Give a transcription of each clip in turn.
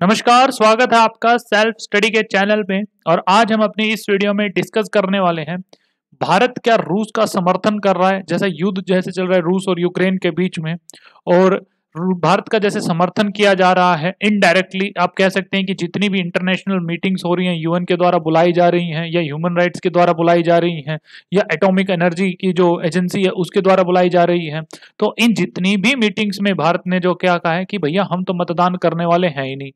नमस्कार, स्वागत है आपका सेल्फ स्टडी के चैनल में और आज हम अपने इस वीडियो में डिस्कस करने वाले हैं, भारत क्या रूस का समर्थन कर रहा है, जैसे युद्ध जैसे चल रहा है रूस और यूक्रेन के बीच में, और भारत का जैसे समर्थन किया जा रहा है इनडायरेक्टली आप कह सकते हैं कि जितनी भी इंटरनेशनल मीटिंग्स हो रही हैं यूएन के द्वारा बुलाई जा रही हैं, या ह्यूमन राइट्स के द्वारा बुलाई जा रही हैं, या एटॉमिक एनर्जी की जो एजेंसी है, उसके द्वारा बुलाई जा रही है तो इन जितनी भी मीटिंग्स में भारत ने जो क्या कहा है कि भैया हम तो मतदान करने वाले हैं ही नहीं।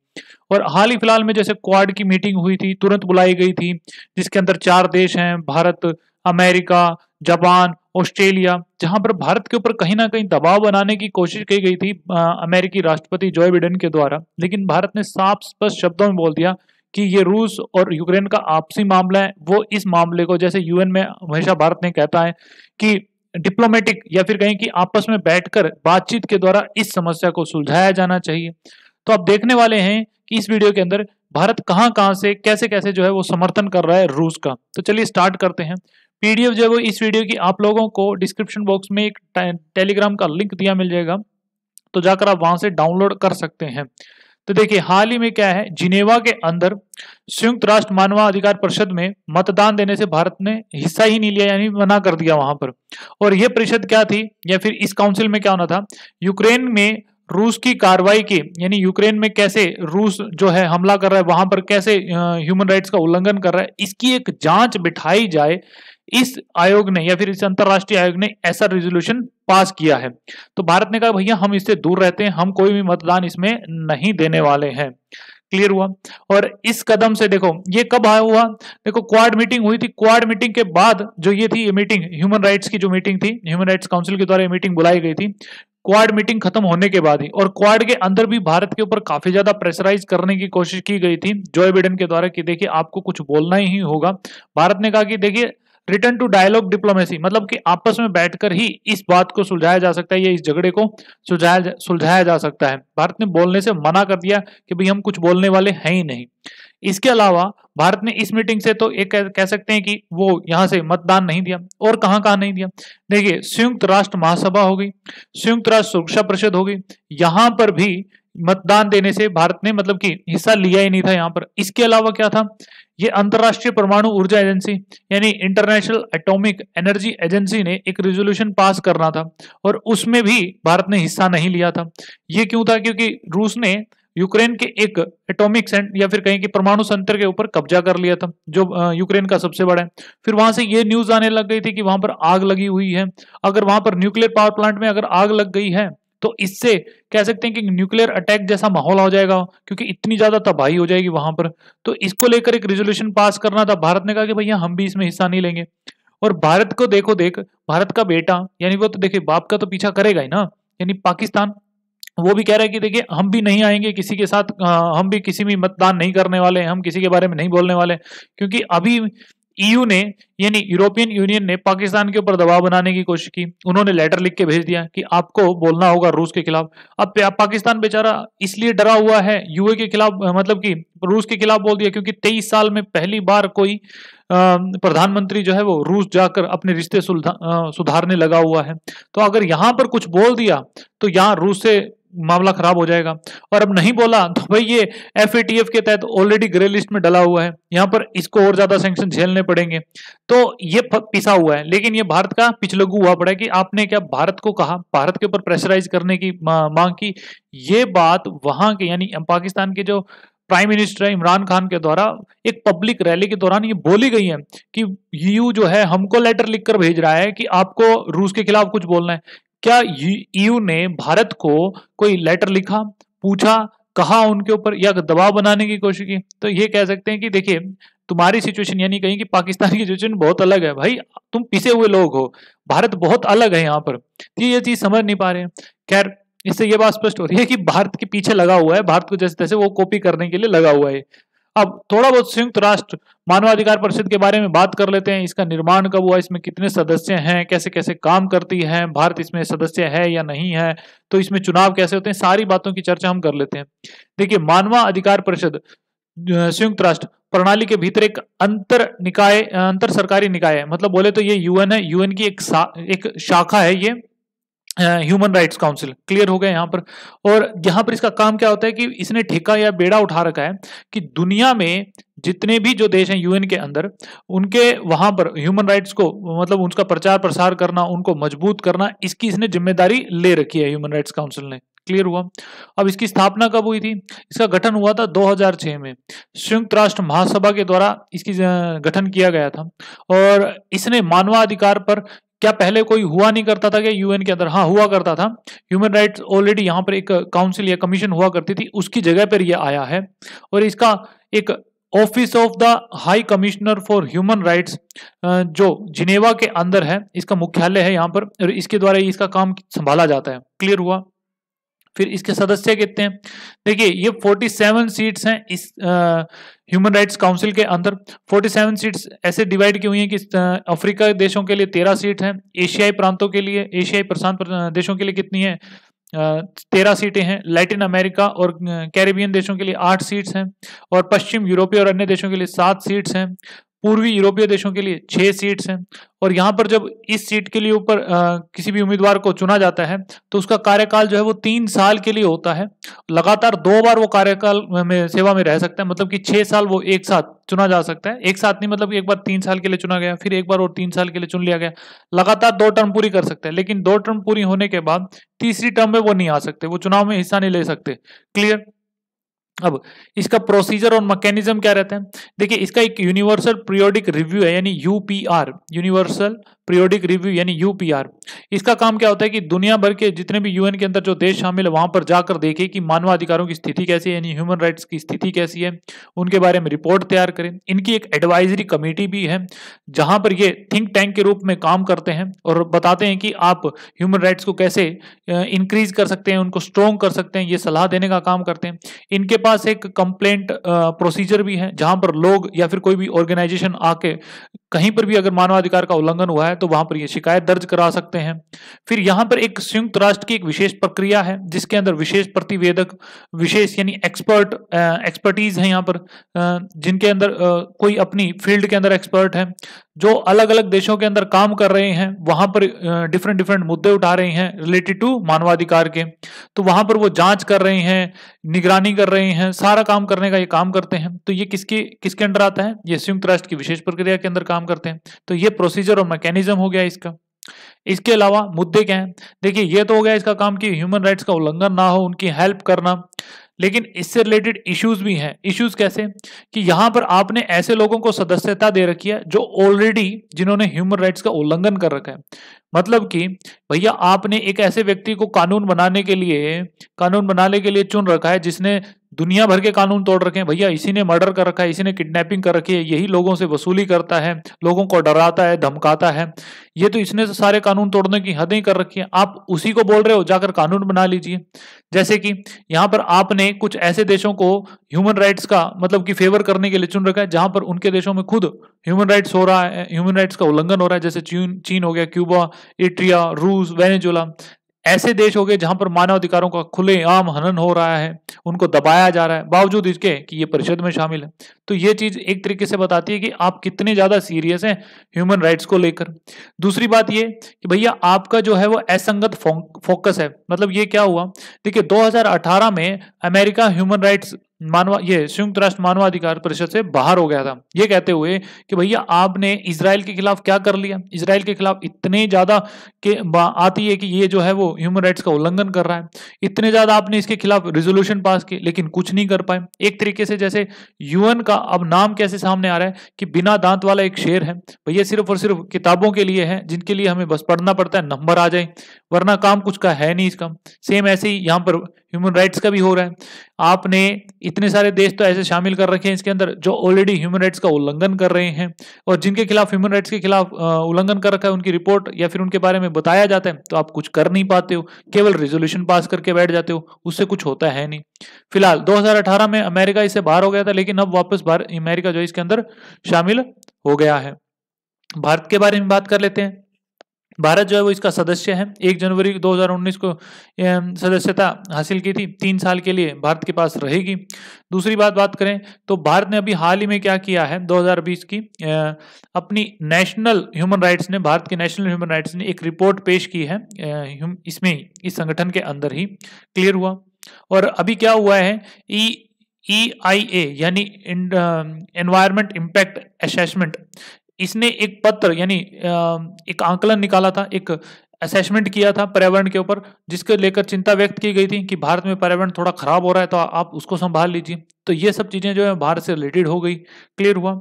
और हाल ही फ़िलहाल में जैसे क्वाड की मीटिंग हुई थी, तुरंत बुलाई गई थी, जिसके अंदर चार देश हैं, भारत, अमेरिका, जापान, ऑस्ट्रेलिया, जहाँ पर भारत के ऊपर कहीं ना कहीं दबाव बनाने की कोशिश की गई थी अमेरिकी राष्ट्रपति जो बिडेन के द्वारा। लेकिन भारत ने साफ़ स्पष्ट शब्दों में बोल दिया कि ये रूस और यूक्रेन का आपसी मामला है, वो इस मामले को, जैसे यूएन में हमेशा भारत ने कहता है कि डिप्लोमेटिक या फिर कहीं कि आपस में बैठकर बातचीत के द्वारा इस समस्या को सुलझाया जाना चाहिए। तो आप देखने वाले हैं कि इस वीडियो के अंदर भारत कहाँ कहाँ से, कैसे कैसे जो है वो समर्थन कर रहा है रूस का। तो चलिए स्टार्ट करते हैं। पीडीएफ जो है वो इस वीडियो की आप लोगों को डिस्क्रिप्शन बॉक्स में एक टेलीग्राम का लिंक दिया मिल जाएगा। तो जाकर आप वहाँ से डाउनलोड कर सकते हैं। तो देखिए, हाल ही में क्या है? जिनेवा के अंदर संयुक्त राष्ट्र मानवाधिकार परिषद में मतदान देने से भारत ने हिस्सा ही नहीं लिया, यानी मना कर दिया वहाँ पर। और यह परिषद क्या थी? या फिर इस काउंसिल में क्या होना था? यूक्रेन में रूस की कार्रवाई की, यानी यूक्रेन में कैसे रूस जो है हमला कर रहा है, वहाँ पर कैसे ह्यूमन राइट्स का उल्लंघन कर रहा है, इसकी एक जाँच बिठाई जाए, इस आयोग ने या फिर इस अंतरराष्ट्रीय आयोग ने ऐसा रेजोल्यूशन पास किया है। तो भारत ने कहा, भैया, हम इससे दूर रहते हैं, हम कोई भी मतदान इसमें नहीं देने वाले हैं। क्लियर हुआ? और इस कदम से देखो, ये कब आया हुआ? देखो क्वाड मीटिंग हुई थी क्वाड मीटिंग के बाद जो ये थी ये मीटिंग ह्यूमन राइट्स की जो मीटिंग थी ह्यूमन राइट्स काउंसिल के द्वारा ये मीटिंग बुलाई गई थी। क्वाड मीटिंग खत्म होने के बाद ही, और क्वाड के अंदर भी भारत के ऊपर काफ़ी ज़्यादा प्रेशराइज करने की कोशिश की गई थी जो बिडेन के द्वारा कि देखिए आपको कुछ बोलना ही होगा। भारत ने कहा कि देखिए रिटर्न टू डायलॉग डिप्लोमेसी मतलब कि आपस में बैठकर ही इस बात को सुलझाया जा सकता है, या इस झगड़े को सुलझाया सुलझाया जा सकता है। भारत ने बोलने से मना कर दिया कि भाई हम कुछ बोलने वाले हैं ही नहीं। इसके अलावा भारत ने इस मीटिंग से तो एक कह सकते हैं कि वो यहाँ से मतदान नहीं दिया और कहाँ कहाँ नहीं दिया। देखिए, संयुक्त राष्ट्र महासभा हो गई, संयुक्त राष्ट्र सुरक्षा परिषद हो गई, यहाँ पर भी मतदान देने से भारत ने मतलब कि हिस्सा लिया ही नहीं था यहाँ पर। इसके अलावा क्या था? ये अंतरराष्ट्रीय परमाणु ऊर्जा एजेंसी, यानी इंटरनेशनल एटॉमिक एनर्जी एजेंसी ने एक रेजोल्यूशन पास करना था और उसमें भी भारत ने हिस्सा नहीं लिया था। ये क्यों था? क्योंकि रूस ने यूक्रेन के एक एटॉमिक या फिर कहीं के परमाणु सेंटर के ऊपर कब्जा कर लिया था, जो यूक्रेन का सबसे बड़ा है। फिर वहाँ से ये न्यूज़ आने लग गई थी कि वहाँ पर आग लगी हुई है। अगर वहाँ पर न्यूक्लियर पावर प्लांट में अगर आग लग गई है तो इससे कह सकते हैं कि न्यूक्लियर अटैक जैसा माहौल हो जाएगा, क्योंकि इतनी ज़्यादा तबाही हो जाएगी वहाँ पर। तो इसको लेकर एक रेजोल्यूशन पास करना था। भारत ने कहा कि भैया, हम भी इसमें हिस्सा नहीं लेंगे। और भारत को देखो देख, भारत का बेटा, यानी वो तो देखिए, बाप का तो पीछा करेगा ही ना। यानी पाकिस्तान वो भी कह रहा है कि देखिए, हम भी नहीं आएँगे किसी के साथ हम भी किसी भी मतदान नहीं करने वाले हम किसी के बारे में नहीं बोलने वाले क्योंकि अभी ईयू ने, यानी यूरोपियन यूनियन ने पाकिस्तान के ऊपर दबाव बनाने की कोशिश की। उन्होंने लेटर लिख के भेज दिया कि आपको बोलना होगा रूस के खिलाफ। अब पाकिस्तान बेचारा इसलिए डरा हुआ है यूए के खिलाफ मतलब कि रूस के खिलाफ बोल दिया, क्योंकि तेईस साल में पहली बार कोई प्रधानमंत्री जो है वो रूस जाकर अपने रिश्ते सुधारने लगा हुआ है। तो अगर यहाँ पर कुछ बोल दिया तो यहाँ रूस से मामला खराब हो जाएगा। और अब नहीं बोला तो भाई ये एफ़ के तहत ऑलरेडी ग्रे लिस्ट में डला हुआ है। यहाँ पर इसको और ज़्यादा सेंक्शन झेलने पड़ेंगे। तो ये पिसा हुआ है। लेकिन ये भारत का पिछलगू हुआ पड़ा है कि आपने क्या भारत को कहा? भारत के ऊपर प्रेशराइज करने की मांग की? ये बात वहाँ के, यानी पाकिस्तान के जो प्राइम मिनिस्टर है इमरान खान के द्वारा एक पब्लिक रैली के दौरान ये बोली गई है कि यू जो है हमको लेटर लिखकर भेज रहा है कि आपको रूस के खिलाफ कुछ बोलना है। क्या ईयू ने भारत को कोई लेटर लिखा, पूछा, कहा उनके ऊपर या दबाव बनाने की कोशिश की? तो ये कह सकते हैं कि देखिए, तुम्हारी सिचुएशन यानी कहीं कि पाकिस्तान की सिचुएशन बहुत अलग है। भाई, तुम पिसे हुए लोग हो। भारत बहुत अलग है यहाँ पर। तो ये चीज़ समझ नहीं पा रहे हैं। खैर, इससे ये बात स्पष्ट हो रही है कि भारत के पीछे लगा हुआ है। भारत को जैसे तैसे वो कॉपी करने के लिए लगा हुआ है। अब थोड़ा बहुत संयुक्त राष्ट्र मानवाधिकार परिषद के बारे में बात कर लेते हैं, इसका निर्माण कब हुआ, इसमें कितने सदस्य हैं, कैसे कैसे काम करती है, भारत इसमें सदस्य है या नहीं है तो इसमें चुनाव कैसे होते हैं, सारी बातों की चर्चा हम कर लेते हैं। देखिए मानवा अधिकार परिषद संयुक्त राष्ट्र, प्रणाली के भीतर एक अंतर निकाय, अंतर सरकारी निकाय है मतलब बोले तो ये यूएन है, यूएन की एक एक शाखा है ये ह्यूमन राइट्स काउंसिल क्लियर हो गया यहाँ पर। और यहाँ पर इसका काम क्या होता है कि इसने ठेका या बेड़ा उठा रखा है कि दुनिया में जितने भी जो देश हैं यूएन के अंदर, उनके वहाँ पर ह्यूमन राइट्स को मतलब उनका प्रचार प्रसार करना, उनको मज़बूत करना, इसकी इसने ज़िम्मेदारी ले रखी है ह्यूमन राइट्स काउंसिल ने। क्लियर हुआ? अब इसकी स्थापना कब हुई थी? इसका गठन हुआ था 2006 में। संयुक्त राष्ट्र महासभा के द्वारा इसकी गठन किया गया था। और इसने मानवाधिकार पर क्या पहले कोई हुआ नहीं करता था क्या यूएन के अंदर? हाँ हुआ करता था। ह्यूमन राइट्स ऑलरेडी यहाँ पर एक काउंसिल या कमीशन हुआ करती थी, उसकी जगह पर यह आया है। और इसका एक office of the high commissioner for human rights जो जिनेवा के अंदर है, इसका मुख्यालय है यहाँ पर, और इसके द्वारा इसका काम संभाला जाता है। क्लियर हुआ? फिर इसके सदस्य कितने हैं? देखिए, ये 47 सीट्स हैं इस ह्यूमन राइट्स काउंसिल के अंदर। 47 सीट्स ऐसे डिवाइड की हुई हैं कि अफ्रीका देशों के लिए 13 सीट हैं, एशियाई प्रांतों के लिए, एशियाई प्रशांत देशों के लिए कितनी है? तेरह सीटें हैं। लैटिन अमेरिका और कैरेबियन देशों के लिए आठ सीट्स हैं और पश्चिम यूरोपीय और अन्य देशों के लिए सात सीट्स हैं। पूर्वी यूरोपीय देशों के लिए छह सीट्स हैं। और यहाँ पर जब इस सीट के लिए ऊपर किसी भी उम्मीदवार को चुना जाता है तो उसका कार्यकाल जो है वो तीन साल के लिए होता है। लगातार दो बार वो कार्यकाल में सेवा में रह सकता है मतलब कि छह साल वो एक साथ चुना जा सकता है। एक साथ नहीं मतलब एक बार तीन साल के लिए चुना गया, फिर एक बार और तीन साल के लिए चुन लिया गया। लगातार दो टर्म पूरी कर सकते हैं, लेकिन दो टर्म पूरी होने के बाद तीसरी टर्म में वो नहीं आ सकते, वो चुनाव में हिस्सा नहीं ले सकते। क्लियर अब इसका प्रोसीजर और मैकेनिज्म क्या रहता है? देखिए, इसका एक यूनिवर्सल पीरियोडिक रिव्यू है, यानी यूपीआर यूनिवर्सल पीरियोडिक रिव्यू यानी यूपीआर इसका काम क्या होता है कि दुनिया भर के जितने भी यूएन के अंदर जो देश शामिल है, वहाँ पर जाकर देखें कि मानवाधिकारों की स्थिति कैसी है, यानी ह्यूमन राइट्स की स्थिति कैसी है, उनके बारे में रिपोर्ट तैयार करें। इनकी एक एडवाइजरी कमेटी भी है, जहाँ पर ये थिंक टैंक के रूप में काम करते हैं और बताते हैं कि आप ह्यूमन राइट्स को कैसे इंक्रीज कर सकते हैं, उनको स्ट्रोंग कर सकते हैं, ये सलाह देने का काम करते हैं। इनके पास एक कंप्लेंट प्रोसीजर भी है, जहाँ पर लोग या फिर कोई भी ऑर्गेनाइजेशन आके कहीं पर भी अगर मानवाधिकार का उल्लंघन हुआ है तो वहाँ पर ये शिकायत दर्ज करा सकते हैं। फिर यहाँ पर एक संयुक्त राष्ट्र की एक विशेष प्रक्रिया है, जिसके अंदर विशेष प्रतिवेदक, विशेष यानी एक्सपर्ट एक्सपर्टीज है यहाँ पर जिनके अंदर कोई अपनी फ़ील्ड के अंदर एक्सपर्ट है, जो अलग अलग देशों के अंदर काम कर रहे हैं, वहाँ पर डिफरेंट डिफरेंट मुद्दे उठा रहे हैं रिलेटेड टू मानवाधिकार के। तो वहाँ पर वो जाँच कर रहे हैं, निगरानी कर रहे हैं, सारा काम करने का ये काम करते हैं। तो ये किसके किसके अंडर आता है? ये संयुक्त राष्ट्र की विशेष प्रक्रिया के अंदर काम करते हैं। तो ये प्रोसीजर और मैकेनिज्म हो गया इसका। इसके अलावा मुद्दे क्या हैं? देखिए, ये तो हो गया इसका काम कि ह्यूमन राइट्स का उल्लंघन ना हो, उनकी हेल्प करना। लेकिन इससे रिलेटेड इश्यूज़ भी हैं। इश्यूज़ कैसे? कि यहाँ पर आपने ऐसे लोगों को सदस्यता दे रखी है जो ऑलरेडी जिन्होंने ह्यूमन राइट्स का उल्लंघन कर रखा है। मतलब कि, भैया आपने एक ऐसे व्यक्ति को कानून बनाने के लिए, कानून बनाने के लिए चुन रखा है जिसने दुनिया भर के कानून तोड़ रखे हैं। भैया इसी ने मर्डर कर रखा है, इसी ने किडनैपिंग कर रखी है, यही लोगों से वसूली करता है, लोगों को डराता है, धमकाता है। ये तो इसने तो सारे कानून तोड़ने की हदें कर रखी है। आप उसी को बोल रहे हो, जाकर कानून बना लीजिए। जैसे कि यहाँ पर आपने कुछ ऐसे देशों को ह्यूमन राइट्स का मतलब कि फेवर करने के लिए चुन रखा है, जहाँ पर उनके देशों में खुद ह्यूमन राइट्स हो रहा है ह्यूमन राइट्स का उल्लंघन हो रहा है, जैसे चीन चीन हो गया, क्यूबा, इट्रिया, रूस वेनेजुला ऐसे देश हो गए जहाँ पर मानवाधिकारों का खुलेआम हनन हो रहा है, उनको दबाया जा रहा है, बावजूद इसके कि ये परिषद में शामिल है। तो ये चीज़ एक तरीके से बताती है कि आप कितने ज़्यादा सीरियस हैं ह्यूमन राइट्स को लेकर। दूसरी बात ये कि भैया आपका जो है वो असंगत फोकस है। मतलब ये क्या हुआ? देखिए 2018 में अमेरिका ह्यूमन राइट्स मानवा, ये संयुक्त राष्ट्र मानवाधिकार परिषद से बाहर हो गया था। ये कहते हुए कि भैया, आपने इसराइल के खिलाफ क्या कर लिया? इसराइल के खिलाफ इतने ज़्यादा के आती है कि ये जो है वो ह्यूमन राइट्स का उल्लंघन कर रहा है। इतने ज़्यादा आपने इसके खिलाफ रेजोल्यूशन पास किए, लेकिन कुछ नहीं कर पाए। एक तरीके से जैसे यूएन का अब नाम कैसे सामने आ रहा है कि बिना दांत वाला एक शेर है। भैया, सिर्फ़ और सिर्फ़ किताबों के लिए है, जिनके लिए हमें बस पढ़ना पड़ता है, नंबर आ जाए, वरना काम कुछ का है नहीं इसका। सेम ऐसे ही यहाँ पर ह्यूमन राइट्स का भी हो रहा है। आपने इतने सारे देश तो ऐसे शामिल कर रखे हैं इसके अंदर जो ऑलरेडी ह्यूमन राइट्स का उल्लंघन कर रहे हैं और जिनके खिलाफ ह्यूमन राइट्स के खिलाफ उल्लंघन कर रखा है, उनकी रिपोर्ट या फिर उनके बारे में बताया जाता है तो आप कुछ कर नहीं पाते हो। केवल रेजोल्यूशन पास करके बैठ जाते हो, उससे कुछ होता है नहीं। फ़िलहाल 2018 में अमेरिका इससे बाहर हो गया था, लेकिन अब वापस अमेरिका जो इसके अंदर शामिल हो गया है। भारत के बारे में बात कर लेते हैं। भारत जो है वो इसका सदस्य है। एक जनवरी 2019 को सदस्यता हासिल की थी। तीन साल के लिए भारत के पास रहेगी। दूसरी बात बात करें तो भारत ने अभी हाल ही में क्या किया है 2020 की? अपनी नेशनल ह्यूमन राइट्स ने, भारत के नेशनल ह्यूमन राइट्स ने एक रिपोर्ट पेश की है। इसमें इस संगठन के अंदर ही क्लियर हुआ। और अभी क्या हुआ है? ई ई आई ए यानी एनवायरमेंट इम्पैक्ट असेसमेंट इसने एक पत्र, यानी एक आंकलन निकाला था, एक असेसमेंट किया था पर्यावरण के ऊपर, जिसके लेकर चिंता व्यक्त की गई थी कि भारत में पर्यावरण थोड़ा खराब हो रहा है तो आप उसको संभाल लीजिए। तो ये सब चीज़ें जो है, भारत से रिलेटेड हो गई क्लियर हुआ।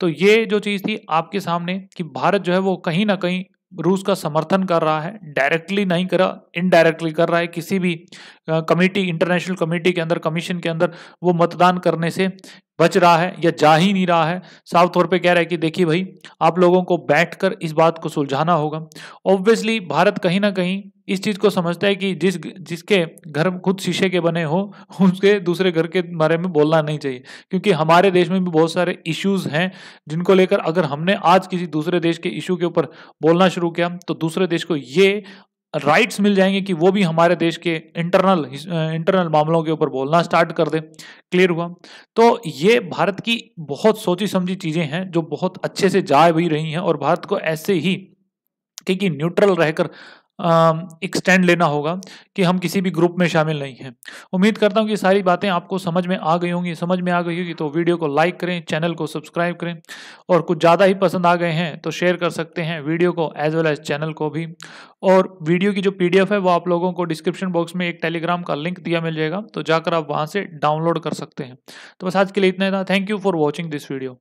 तो ये जो चीज़ थी आपके सामने कि भारत जो है, वो कहीं ना कहीं रूस का समर्थन कर रहा है डायरेक्टली नहीं करा इनडायरेक्टली कर रहा है, किसी भी कमेटी इंटरनेशनल कमेटी के अंदर कमीशन के अंदर वो मतदान करने से बच रहा है या जा ही नहीं रहा है, साफ़ तौर पे कह रहा है कि देखिए भाई, आप लोगों को बैठकर इस बात को सुलझाना होगा। ऑब्वियसली भारत कहीं ना कहीं इस चीज़ को समझता है कि जिस जिसके घर खुद शीशे के बने हो, उसके दूसरे घर के बारे में बोलना नहीं चाहिए। क्योंकि हमारे देश में भी बहुत सारे इश्यूज़ हैं, जिनको लेकर अगर हमने आज किसी दूसरे देश के इशू के ऊपर बोलना शुरू किया तो दूसरे देश को ये राइट्स मिल जाएँगे कि वो भी हमारे देश के इंटरनल इंटरनल मामलों के ऊपर बोलना स्टार्ट कर दे क्लियर हुआ। तो ये भारत की बहुत सोची समझी चीज़ें हैं जो बहुत अच्छे से जा भी रही हैं और भारत को ऐसे ही क्योंकि न्यूट्रल रहकर एक स्टैंड लेना होगा कि हम किसी भी ग्रुप में शामिल नहीं हैं। उम्मीद करता हूँ कि सारी बातें आपको समझ में आ गई होंगी। समझ में आ गई होगी तो वीडियो को लाइक करें चैनल को सब्सक्राइब करें और कुछ ज़्यादा ही पसंद आ गए हैं तो शेयर कर सकते हैं वीडियो को एज वेल एज चैनल को भी। और वीडियो की जो पीडीएफ है वो आप लोगों को डिस्क्रिप्शन बॉक्स में एक टेलीग्राम का लिंक दिया मिल जाएगा तो जाकर आप वहाँ से डाउनलोड कर सकते हैं। तो बस आज के लिए इतना था। Thank you for watching this video